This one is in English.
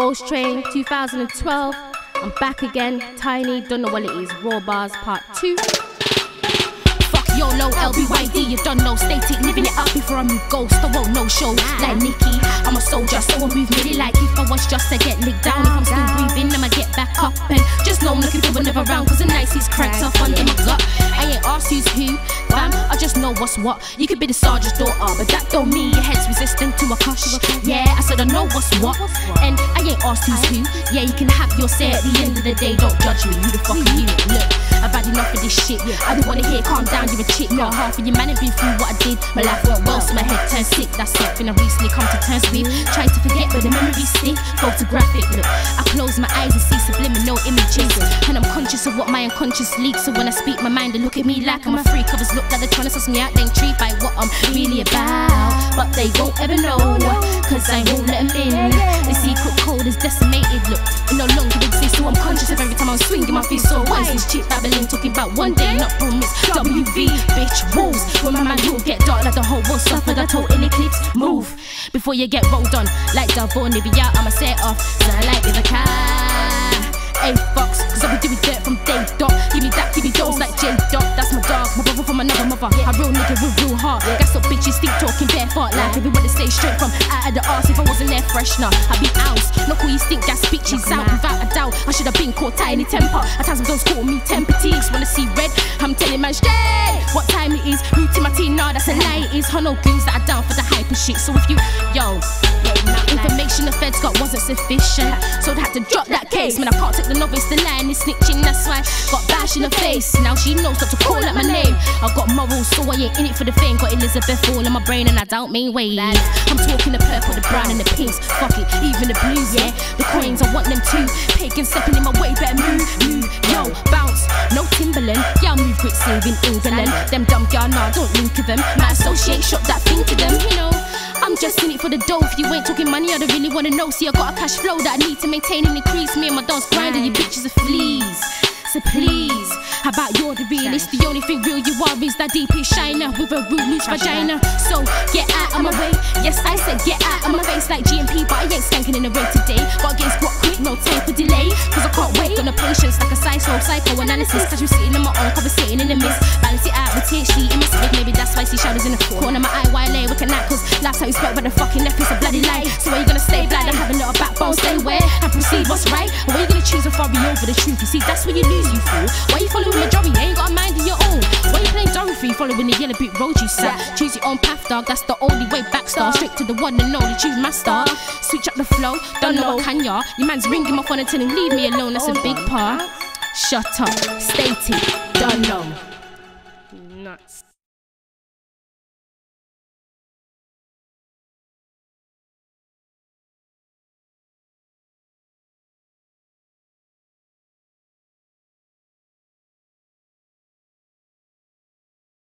Ghost Train 2012. I'm back again. Ty'ne, don't know what it is. Raw Barz Part 2. YOLO, LBYD, you don't know. Stay tight, living it up before I move ghost. I won't no show like Nicki. I'm a soldier, so I move really like if I was just to get licked down. If I'm still breathing, I'ma get back up. And just know I'm looking for another round, cause the nicest cracks off under my gut. I ain't asked who's who, fam. I just know what's what. You could be the sergeant's daughter, but that don't mean your head's resistant to a cuss. Yeah, I said I know what's what. And I ain't asked who's who. Yeah, you can have your say at the end of the day. Don't judge me, who the fuck are you? Look, I've had enough of this shit. I don't wanna hear calm down, you're a chick. Not half of your man have been through what I did. My life went turned sick. That's something I recently come to terms with. Try to forget, but the memories stick. Photographic, look. I close my eyes and see subliminal images. And I'm conscious of what my unconscious leaks. So when I speak my mind, they look at me like I'm a freak. Others look like they're trying to suss me out, they intrigued by what I'm really about. But they won't ever know, cause I won't let them in. The secret code is decimated, look. It no longer exists, so I'm conscious of every time I'm swinging my feet. So why is this chick babbling, talking about one day, not promise? WV, bitch, rules. The whole world suffered a total eclipse. Move before you get rolled on. Like Davor Nivea, I'ma set off. Sound like with a car. Hey, fucks, cause I be doing dirt from day dot. Give me that, give me those like J dot. That's my dog, my brother from another mother. A real nigga with real heart. Gas up bitches, think talking barefoot like everybody want to stay straight from out of the arse. If I wasn't there fresh now, I'd be out. Look who you think gas bitches out without a doubt. I should have been caught tiny temper. At times those call me temper tees. Wanna see red? I'm telling man straight what time it is. To my team? Nah, that's a lie. It is Huno goons that are down for the hype and shit. So if you, yo, information the feds got wasn't sufficient, so they had to drop that case. Man, I can't take the novice, the line is snitching. That's why got bash in the face. Now she knows not to call out my name. I got morals, so I ain't in it for the fame. Got Elizabeth all in my brain, and I don't mean ways. I'm talking the purple, the brown, and the pinks. Fuck it, even the blues, yeah. The coins, I want them too. Pagan stepping in my way, better move, saving England. Them dumb girl, nah, don't link to them. My associate shot that thing to them, you know. I'm just in it for the dough. If you ain't talking money, I don't really wanna know. See, I got a cash flow that I need to maintain and increase. Me and my dogs grinding, you bitches are fleas. So please, how about you're the realist? The only thing real you are is that deep shiner with a rude loose vagina. So get out of my way. Yes, I said get out of my face like GMP, but I ain't skanking in the race patience like a psycho, psychoanalysis. Cause you're sitting in my own, conversating in the mist. Balance it out with THC in my spit. Maybe that's why I see shadows in the corner of my eye why I lay wicked night. Cause last time we spoke, but the fucking left is a bloody lie. So are you gonna stay blind are you gonna choose a far over the truth? You see, that's where you lose, you fool. Why you following majority? You ain't got a mind of your own. Why you playing Dorothy? Following the yellow brick road you sat. Choose your own path, dog. That's the only way back, star. Straight to the one and only choose master. Switch up the flow. Don't know what can ya? Your man's ringing my phone and telling leave me alone. That's a big part. Shut up. State It. Don't know. Nuts.